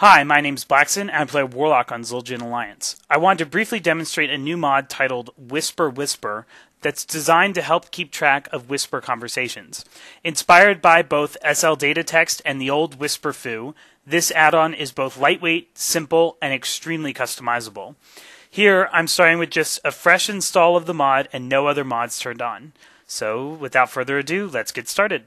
Hi, my name's Blackson, and I play Warlock on Zul'jin Alliance. I want to briefly demonstrate a new mod titled Whisper Whisper that's designed to help keep track of Whisper conversations. Inspired by both SL Data Text and the old Whisper Fu, this add-on is both lightweight, simple, and extremely customizable. Here, I'm starting with just a fresh install of the mod and no other mods turned on. So, without further ado, let's get started.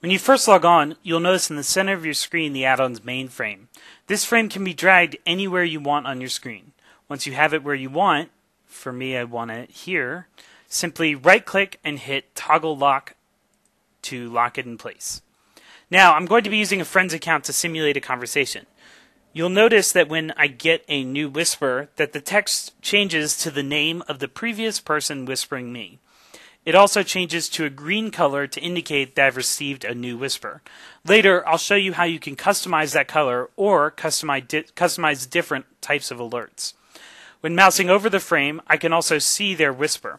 When you first log on, you'll notice in the center of your screen the add-on's main frame. This frame can be dragged anywhere you want on your screen. Once you have it where you want, for me I want it here, simply right-click and hit toggle lock to lock it in place. Now, I'm going to be using a friend's account to simulate a conversation. You'll notice that when I get a new whisper, that the text changes to the name of the previous person whispering me. It also changes to a green color to indicate that I've received a new whisper. Later, I'll show you how you can customize that color or customize, di- customize different types of alerts. When mousing over the frame, I can also see their whisper.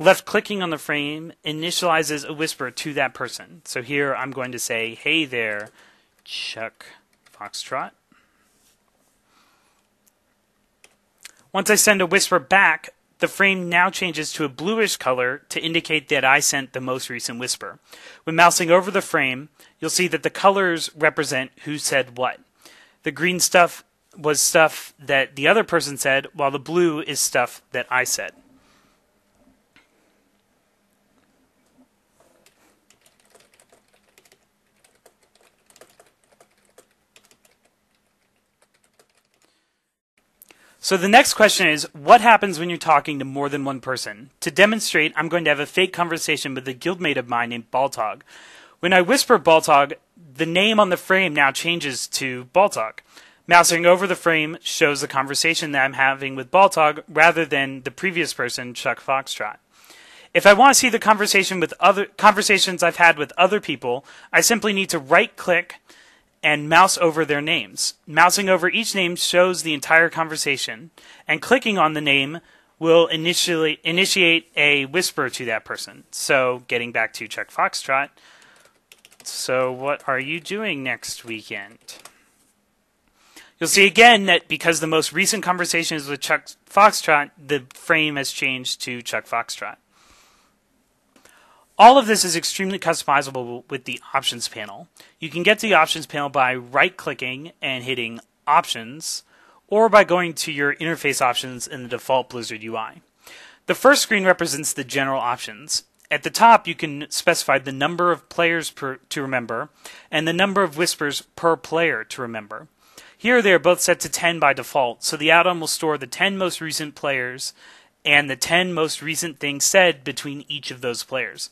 Left clicking on the frame initializes a whisper to that person. So here I'm going to say, Hey there, Chuck Foxtrot. Once I send a whisper back, the frame now changes to a bluish color to indicate that I sent the most recent whisper. When mousing over the frame, you'll see that the colors represent who said what. The green stuff was stuff that the other person said, while the blue is stuff that I said. So the next question is, what happens when you're talking to more than one person? To demonstrate, I'm going to have a fake conversation with a guildmate of mine named Baltog. When I whisper Baltog, the name on the frame now changes to Baltog. Mousing over the frame shows the conversation that I'm having with Baltog rather than the previous person, Chuck Foxtrot. If I want to see the conversation with other conversations I've had with other people, I simply need to right click and mouse over their names. Mousing over each name shows the entire conversation, and clicking on the name will initially initiate a whisper to that person. So, getting back to Chuck Foxtrot. So, what are you doing next weekend? You'll see again that because the most recent conversation is with Chuck Foxtrot, the frame has changed to Chuck Foxtrot. All of this is extremely customizable with the options panel. You can get to the options panel by right clicking and hitting options, or by going to your interface options in the default Blizzard UI. The first screen represents the general options. At the top, you can specify the number of players per, to remember and the number of whispers per player to remember. Here, they are both set to 10 by default, so the add on will store the 10 most recent players and the 10 most recent things said between each of those players.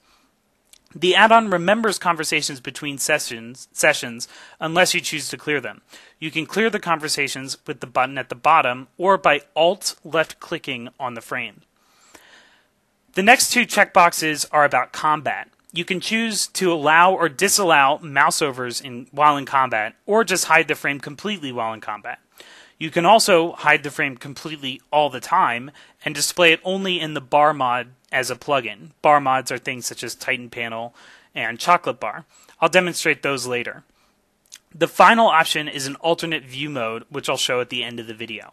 The add-on remembers conversations between sessions, sessions unless you choose to clear them. You can clear the conversations with the button at the bottom or by alt left clicking on the frame. The next two checkboxes are about combat. You can choose to allow or disallow mouseovers in, while in combat, or just hide the frame completely while in combat. You can also hide the frame completely all the time and display it only in the bar mod as a plugin. Bar mods are things such as Titan Panel and Chocolate Bar. I'll demonstrate those later. The final option is an alternate view mode, which I'll show at the end of the video.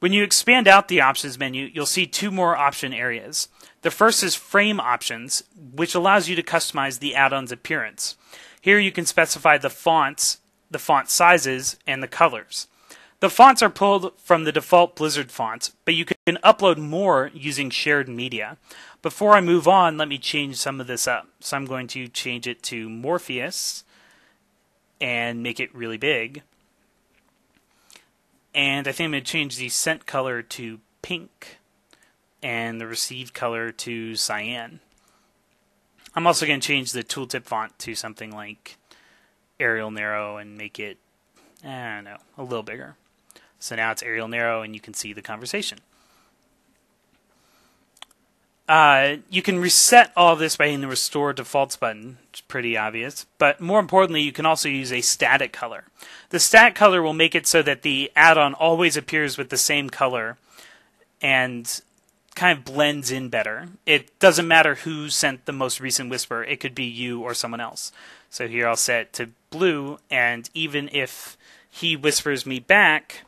When you expand out the options menu, you'll see two more option areas. The first is frame options, which allows you to customize the add-on's appearance. Here you can specify the fonts, the font sizes, and the colors. The fonts are pulled from the default Blizzard fonts, but you can upload more using shared media. Before I move on, let me change some of this up. So I'm going to change it to Morpheus and make it really big. And I think I'm going to change the sent color to pink and the received color to cyan. I'm also going to change the tooltip font to something like Arial Narrow and make it, I don't know, a little bigger. So now it's Arial Narrow and you can see the conversation. Uh, you can reset all of this by hitting the Restore Defaults button, which is pretty obvious. But more importantly, you can also use a static color. The static color will make it so that the add-on always appears with the same color and kind of blends in better. It doesn't matter who sent the most recent whisper. It could be you or someone else. So here I'll set to blue, and even if he whispers me back,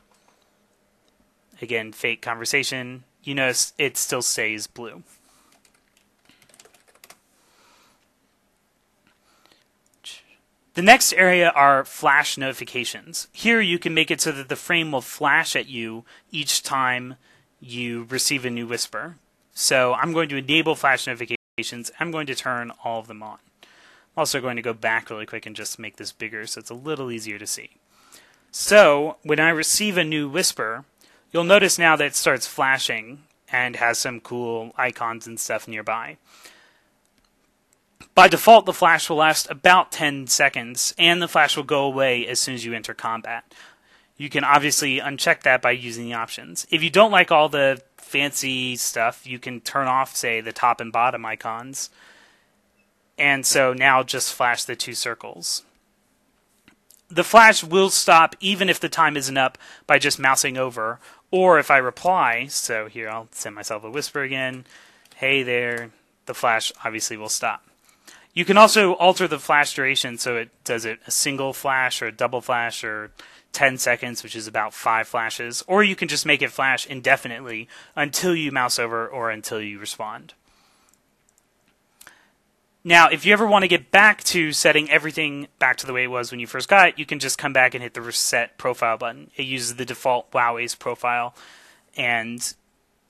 again, fake conversation, you notice it still stays blue. The next area are flash notifications. Here you can make it so that the frame will flash at you each time you receive a new whisper. So I'm going to enable flash notifications. I'm going to turn all of them on. I'm also going to go back really quick and just make this bigger so it's a little easier to see. So when I receive a new whisper, you'll notice now that it starts flashing and has some cool icons and stuff nearby. By default, the flash will last about 10 seconds, and the flash will go away as soon as you enter combat. You can obviously uncheck that by using the options. If you don't like all the fancy stuff, you can turn off, say, the top and bottom icons. And so now just flash the two circles. The flash will stop even if the time isn't up by just mousing over, or if I reply, so here I'll send myself a whisper again, hey there, the flash obviously will stop. You can also alter the flash duration so it does it a single flash or a double flash or 10 seconds, which is about five flashes, or you can just make it flash indefinitely until you mouse over or until you respond. Now, if you ever want to get back to setting everything back to the way it was when you first got it, you can just come back and hit the reset profile button. It uses the default WoW Ace profile and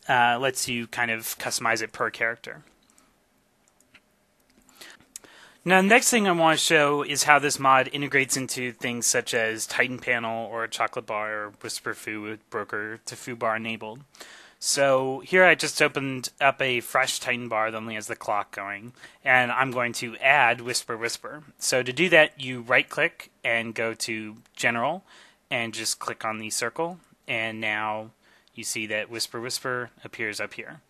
uh, lets you kind of customize it per character. Now, the next thing I want to show is how this mod integrates into things such as Titan Panel or Chocolate Bar or Whisper Fu with Broker to FuBar enabled. So here I just opened up a fresh Titan bar that only has the clock going, and I'm going to add Whisper Whisper. So to do that, you right click and go to General and just click on the circle, and now you see that Whisper Whisper appears up here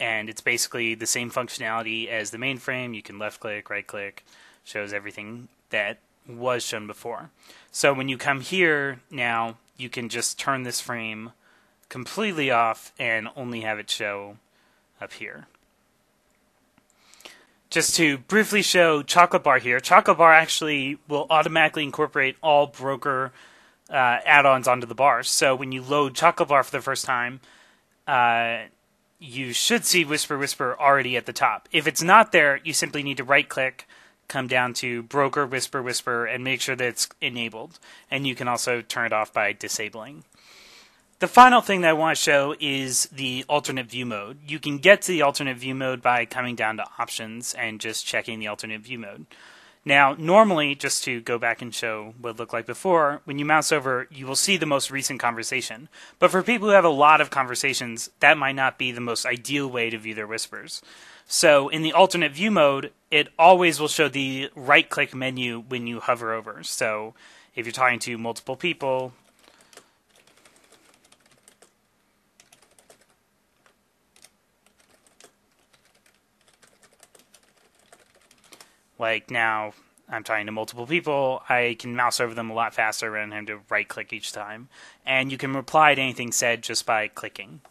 and it's basically the same functionality as the mainframe. You can left click, right click, shows everything that was shown before. So when you come here now, you can just turn this frame completely off and only have it show up here. Just to briefly show Chocolate Bar here, Chocolate Bar actually will automatically incorporate all broker uh, add-ons onto the bars. So when you load Chocolate Bar for the first time, uh, you should see Whisper Whisper already at the top. If it's not there, you simply need to right click, come down to Broker Whisper Whisper, and make sure that it's enabled. And you can also turn it off by disabling. The final thing that I want to show is the alternate view mode. You can get to the alternate view mode by coming down to options and just checking the alternate view mode. Now, normally, just to go back and show what it looked like before, when you mouse over, you will see the most recent conversation. But for people who have a lot of conversations, that might not be the most ideal way to view their whispers. So in the alternate view mode, it always will show the right click menu when you hover over. So if you're talking to multiple people, Like now, I'm talking to multiple people. I can mouse over them a lot faster rather than having to right click each time. And you can reply to anything said just by clicking.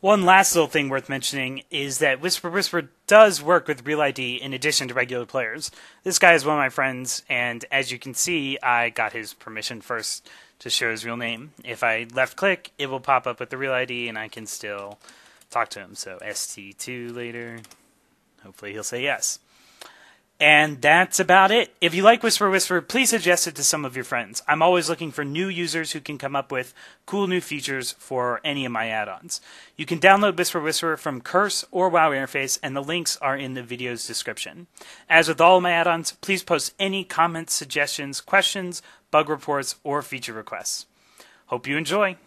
One last little thing worth mentioning is that Whisper Whisper does work with Real ID in addition to regular players. This guy is one of my friends, and as you can see, I got his permission first to show his real name. If I left click, it will pop up with the Real ID, and I can still talk to him. So ST2 later. Hopefully, he'll say yes. And that's about it. If you like Whisper Whisper, please suggest it to some of your friends. I'm always looking for new users who can come up with cool new features for any of my add ons. You can download Whisper Whisper from Curse or WoW Interface, and the links are in the video's description. As with all my add ons, please post any comments, suggestions, questions, bug reports, or feature requests. Hope you enjoy.